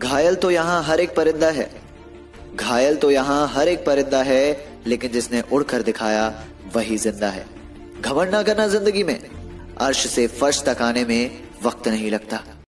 घायल तो यहाँ हर एक परिंदा है। घायल तो यहाँ हर एक परिंदा है, लेकिन जिसने उड़कर दिखाया, वही ज़िंदा है। घबरना करना ज़िंदगी में। अर्श से फर्श तक आने में वक्त नहीं लगता।